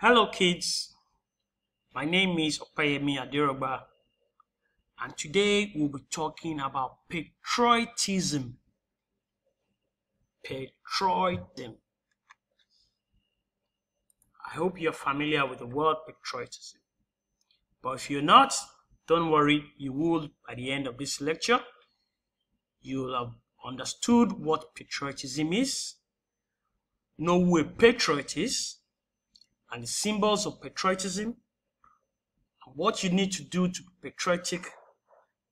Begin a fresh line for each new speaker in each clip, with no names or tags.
Hello kids, my name is Opeyemi Aderogba and today we'll be talking about patriotism. Patriotism. I hope you're familiar with the word patriotism. But if you're not, don't worry, you will by the end of this lecture. You'll have understood what patriotism is, know who a patriot is, and the symbols of patriotism, and what you need to do to be patriotic,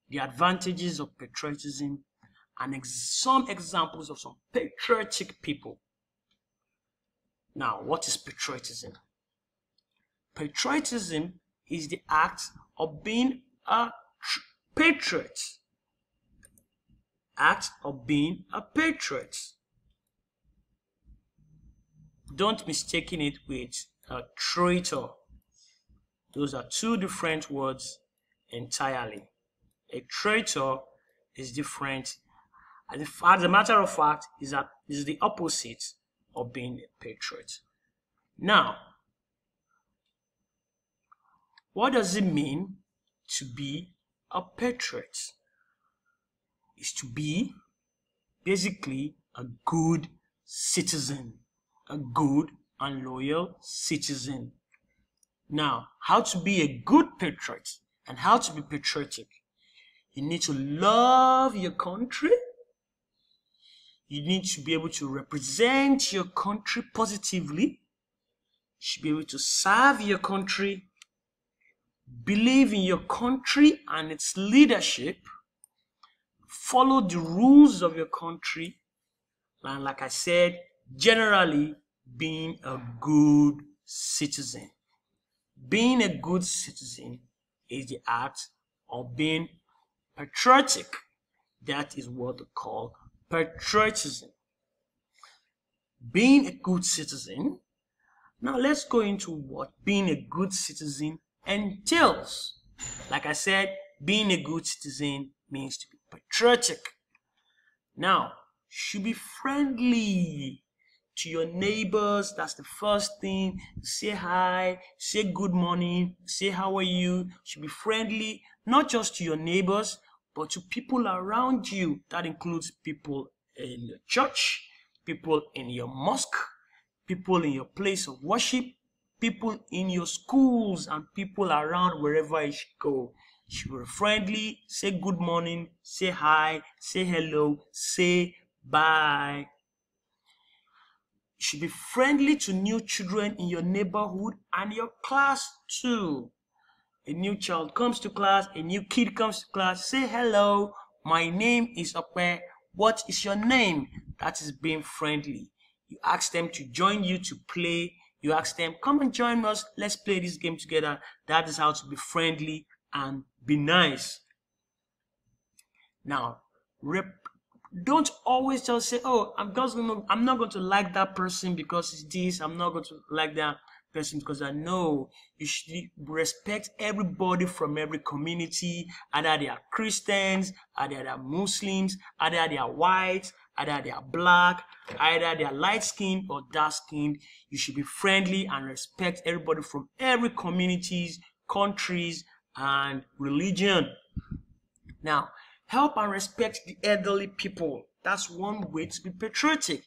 the advantages of patriotism, and ex some examples of some patriotic people. Now, what is patriotism? Patriotism is the act of being a patriot. Act of being a patriot. Don't mistaken it with a traitor. Those are two different words entirely. A traitor is different. As a matter of fact, is that is the opposite of being a patriot. Now, what does it mean to be a patriot? Is to be basically a good citizen, a good and loyal citizen. Now, how to be a good patriot and how to be patriotic. You need to love your country. You need to be able to represent your country positively. You should be able to serve your country, believe in your country and its leadership, follow the rules of your country, and like I said, generally being a good citizen. Being a good citizen is the act of being patriotic. That is what they call patriotism. Being a good citizen. Now let's go into what being a good citizen entails. Like I said, being a good citizen means to be patriotic. Now, should be friendly to your neighbors. That's the first thing. Say hi, say good morning, say how are you. Should be friendly, not just to your neighbors, but to people around you. That includes people in your church, people in your mosque, people in your place of worship, people in your schools, and people around wherever you go. Should be friendly, say good morning, say hi, say hello, say bye. You should be friendly to new children in your neighborhood and your class too. A new child comes to class, a new kid comes to class, say hello, my name is Ope, what is your name? That is being friendly. You ask them to join you to play. You ask them, come and join us, let's play this game together. That is how to be friendly and be nice. Now, rep don't always just say, "Oh, I'm just gonna, I'm not going to like that person because it's this. I'm not going to like that person because I know you should respect everybody from every community, either they are Christians, either they are Muslims, either they are white, either they are black, either they are light skinned or dark skinned. You should be friendly and respect everybody from every communities, countries, and religion. Now, Help and respect the elderly people. That's one way to be patriotic.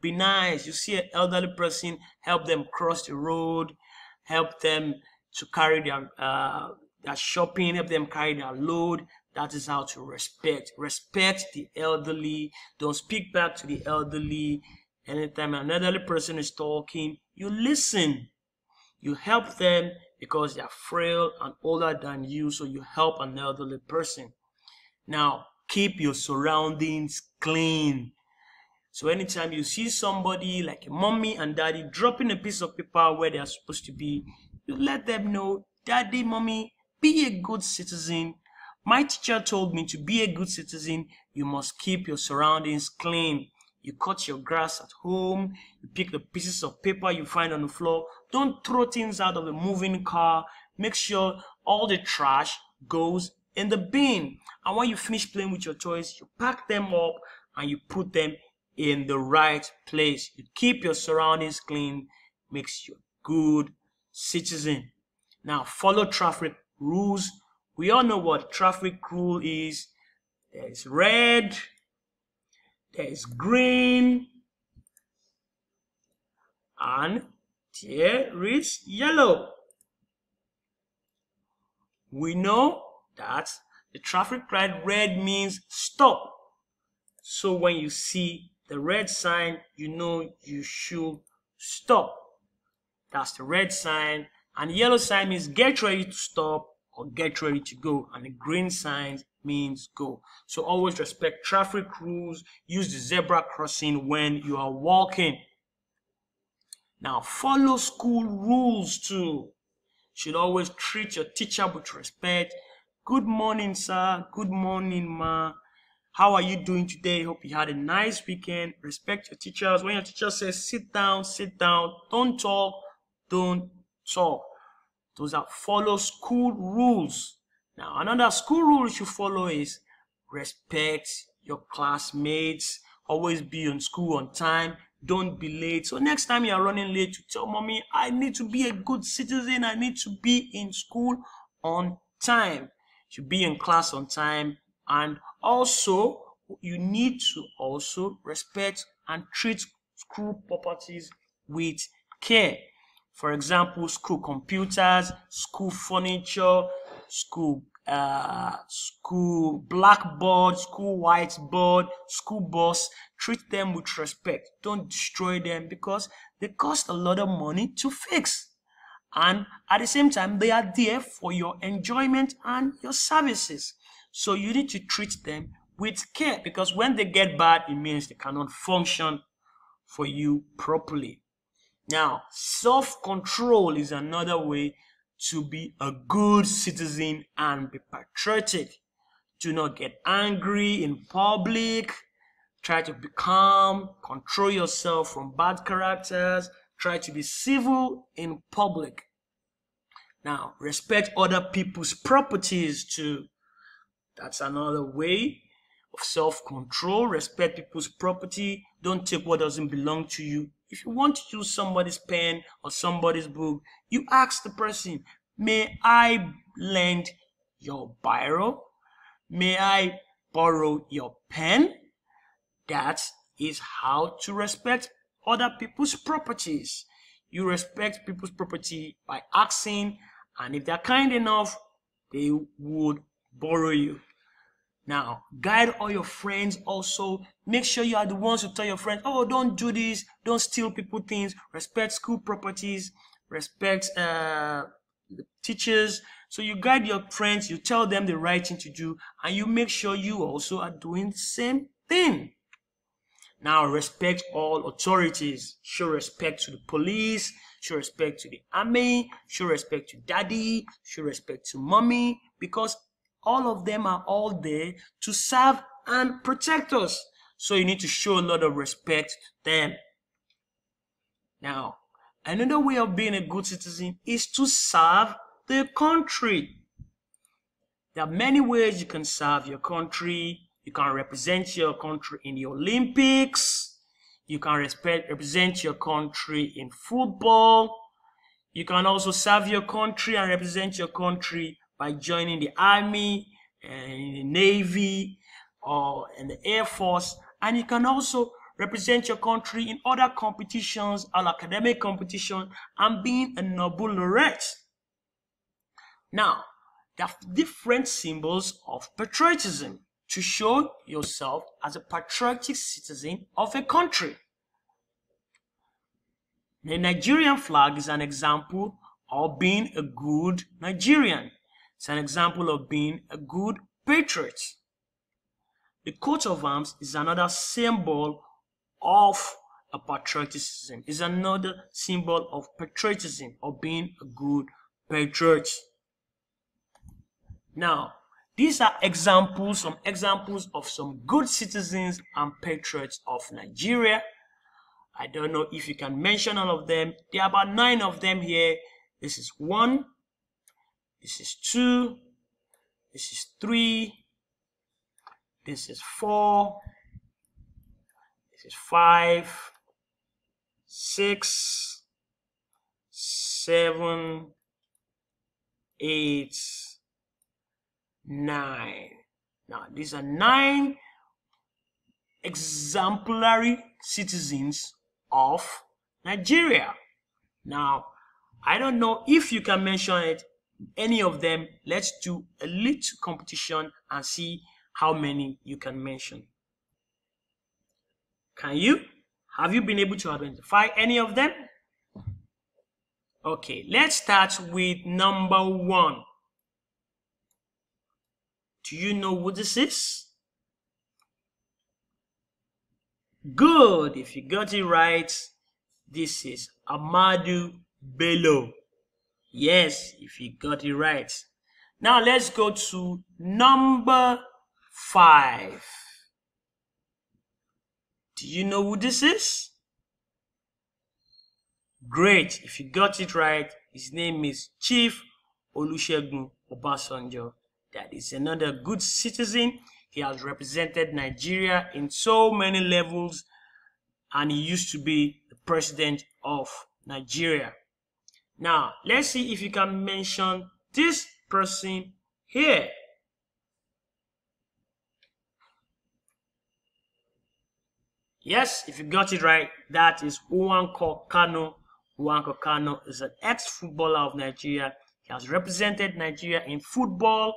Be nice. You see an elderly person, help them cross the road, help them to carry their uh, their shopping, help them carry their load. That is how to respect. Respect the elderly. Don't speak back to the elderly. Anytime an elderly person is talking, you listen. You help them because they are frail and older than you, so you help an elderly person. Now, keep your surroundings clean. So anytime you see somebody like a mommy and daddy dropping a piece of paper where they are supposed to be, you let them know, daddy, mommy, be a good citizen. My teacher told me to be a good citizen, you must keep your surroundings clean. You cut your grass at home, you pick the pieces of paper you find on the floor. Don't throw things out of a moving car. Make sure all the trash goes in the bin. And when you finish playing with your toys, you pack them up and you put them in the right place. You keep your surroundings clean, makes you a good citizen. Now, follow traffic rules. We all know what traffic rule is. There is red, there is green, and there is yellow. We know that the traffic light red means stop. So when you see the red sign, you know you should stop. That's the red sign. And yellow sign means get ready to stop or get ready to go. And the green sign means go. So always respect traffic rules. Use the zebra crossing when you are walking. Now follow school rules too. Should always treat your teacher with respect. Good morning, sir. Good morning, ma. How are you doing today? Hope you had a nice weekend. Respect your teachers. When your teacher says sit down, sit down. Don't talk, don't talk. Those are follow school rules. Now, another school rule you should follow is respect your classmates. Always be on school on time. Don't be late. So next time you are running late, you tell mommy, I need to be a good citizen. I need to be in school on time. Should be in class on time. And also, you need to also respect and treat school properties with care. For example, school computers, school furniture, school uh, school blackboard, school whiteboard, school bus. Treat them with respect. Don't destroy them because they cost a lot of money to fix. And at the same time, they are there for your enjoyment and your services. So you need to treat them with care because when they get bad, it means they cannot function for you properly. Now, self control is another way to be a good citizen and be patriotic. Do not get angry in public. Try to be calm. Control yourself from bad characters. Try to be civil in public. Now, respect other people's properties too. That's another way of self control. Respect people's property. Don't take what doesn't belong to you. If you want to use somebody's pen or somebody's book, you ask the person, May I lend your biro? May I borrow your pen? That is how to respect other people's properties. You respect people's property by asking, and if they're kind enough, they would borrow you. Now, guide all your friends also. Make sure you are the ones who tell your friends, oh, don't do this, don't steal people things, respect school properties, respect uh, the teachers. So you guide your friends, you tell them the right thing to do, and you make sure you also are doing the same thing. Now, respect all authorities. Show respect to the police, show respect to the army, show respect to daddy, show respect to mommy, because all of them are all there to serve and protect us. So you need to show a lot of respect to them. Now, another way of being a good citizen is to serve the country. There are many ways you can serve your country. You can represent your country in the Olympics. You can respect, represent your country in football. You can also serve your country and represent your country by joining the army eh, and the navy or in the air force and you can also represent your country in other competitions or academic competition and being a Nobel laureate. Now, there are different symbols of patriotism to show yourself as a patriotic citizen of a country. The Nigerian flag is an example of being a good Nigerian. It's an example of being a good patriot. The coat of arms is another symbol of a patriotism. Is another symbol of patriotism of being a good patriot. Now, these are examples, some examples of some good citizens and patriots of Nigeria. I don't know if you can mention all of them. There are about nine of them here. This is one, this is 2. This is 3. This is 4. This is 5. 6. seven, eight, nine. Now, these are nine exemplary citizens of Nigeria. Now, I don't know if you can mention it, any of them. Let's do a little competition and see how many you can mention. Can you? Have you been able to identify any of them? Okay, let's start with number one. Do you know who this is? Good. If you got it right, this is Ahmadu Bello. Yes, if you got it right. Now let's go to number five. Do you know who this is? Great. If you got it right, his name is Chief Olusegun Obasanjo. That is another good citizen. He has represented Nigeria in so many levels and he used to be the president of Nigeria. Now, let's see if you can mention this person here. Yes, if you got it right, that is Nwankwo Kanu. Nwankwo Kanu is an ex-footballer of Nigeria. He has represented Nigeria in football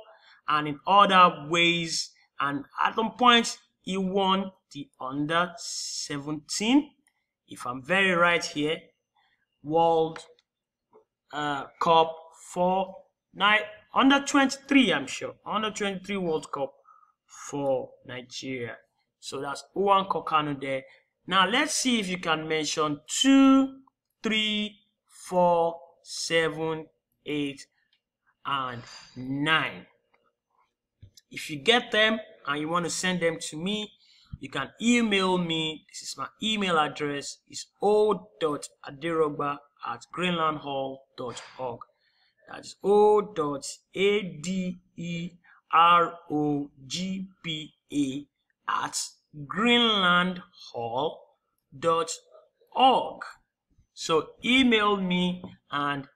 and in other ways. And at some point, he won the under 17, if I'm very right here, World uh, Cup for night under 23, I'm sure. Under 23 World Cup for Nigeria. So that's Nwankwo Kanu there. Now let's see if you can mention two, three, four, seven, eight, and nine. If you get them and you want to send them to me, you can email me. This is my email address. It's o.aderogba at greenlandhall.org. That's o.aderogba at greenlandhall.org. So email me and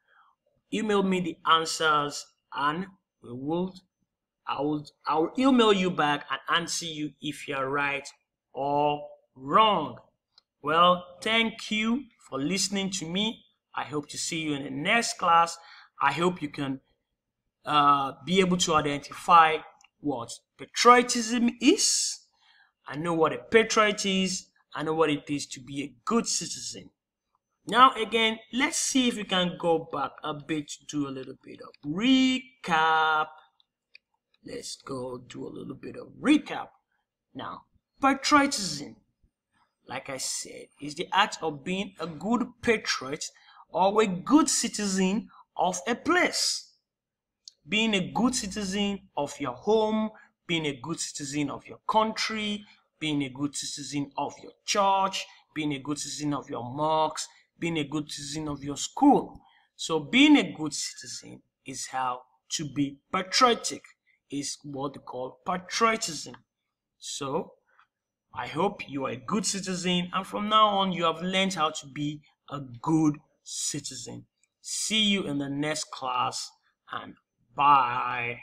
email me the answers and we will I will I will email you back and answer you if you're right or wrong. Well, thank you for listening to me. I hope to see you in the next class. I hope you can uh, be able to identify what patriotism is. I know what a patriot is. I know what it is to be a good citizen. Now again, let's see if we can go back a bit to do a little bit of recap let's go do a little bit of recap. Now, patriotism, like I said, is the act of being a good patriot or a good citizen of a place. Being a good citizen of your home, being a good citizen of your country, being a good citizen of your church, being a good citizen of your mosque, being a good citizen of your school. So being a good citizen is how to be patriotic is what they call patriotism. So, I hope you are a good citizen and from now on you have learned how to be a good citizen. See you in the next class and bye.